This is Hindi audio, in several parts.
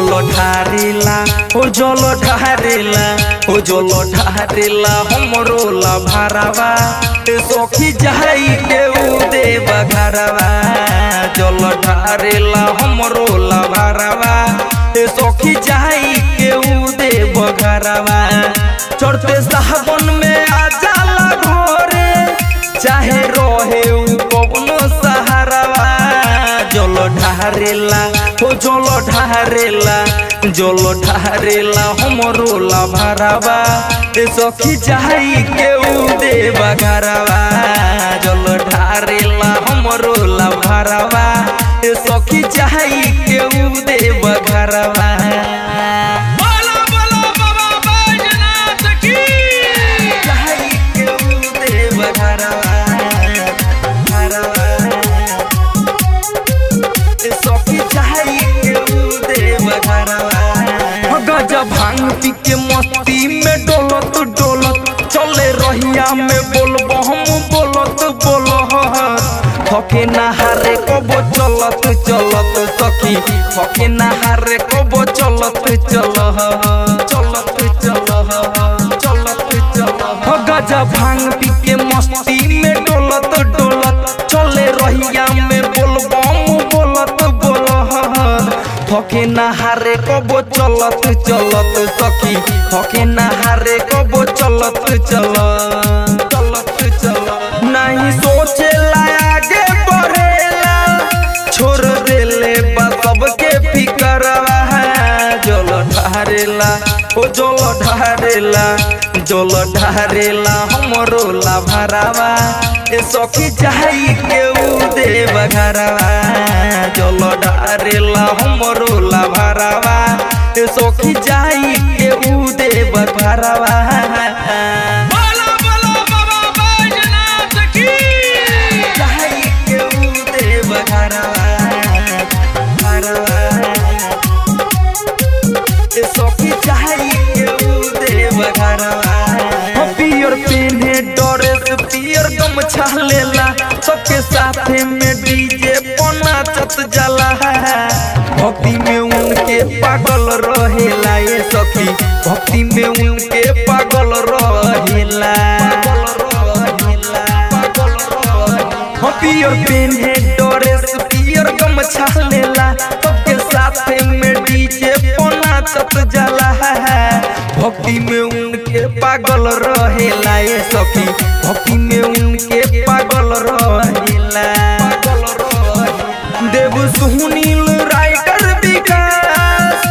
लोटा दिला ओ लोटा दिला ओ लोटा दिला हमरो लभरवा ए सखी चाही केहू देव घरवा जो लोटा दिला हमरो लभरवा ए सखी चाही केहू देव घरवा, चढ़ते साहबन में आ जाला घरे, चाहे रहे उ कवनो सहारवा। जल ढारेला हो जल ढारेला जल ढारेला हमरो भरावा। ए सखी चाही केऊ देवा, घरवा। जल ढारेला हमरो ला ए में डोलत, चले रहिया में बोल हम बोलत बोल थके नहारे कबो, चलत चलत, सखी। थके नहारे कबो, चलत चल चलत चल चलत चल गजा भाँग पी के मस्ती थके नहारे कबो चलत चलत सखी थके नहारे कबो चलत चल चलत चल नहीं सोचेला आगे बढ़ेला छोड़ देले फिकरवा जल ढारेला ओ जल ढारेला जल ढारेला हमरो लाभरावा ए सखी चाही केहू देव घरवा जल ढारेला हमरो लाभरावा ए सखी बैजनाथ की घरवा हो पियर गमछा लेला। सबके साथे में चत जाला। भक्ति में उनके पागल रहेला, ये सखी। भक्ति में उनके पागल रहेला। पियर पियर गमछा लेला। सबके साथे में डीजे पना भक्ति में उनके पागल रहेला, ये सखी। भक्ति में उनके पागल रहेला देव सुनील राइटर विकास।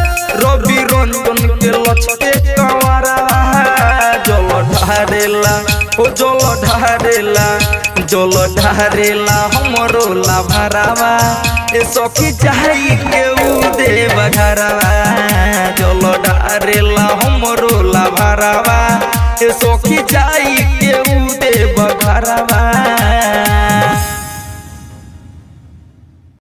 रवि रंजन के लचके जल ढारेला, ओ जल ढारेला जल ढारेला हमरो लाभरावा ए सखी चाही केहू देव घरवा जल ढारेला हमरो लाभरावा ए सखी चाही केहू देव घरवा